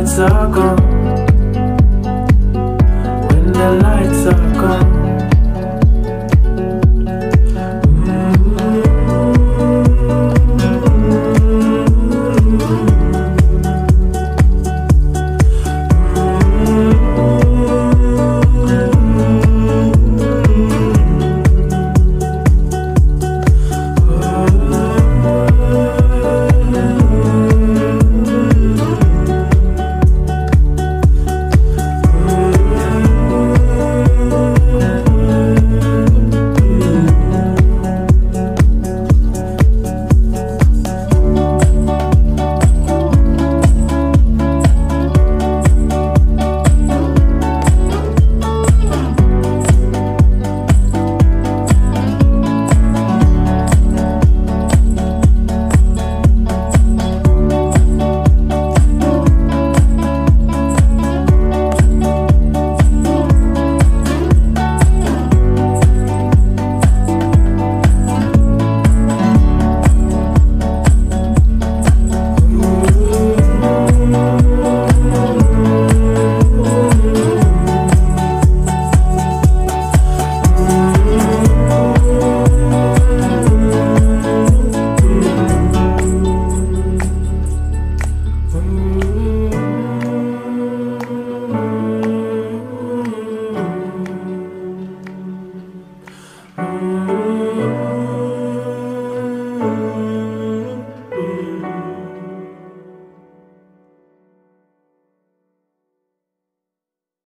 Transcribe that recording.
nights are gone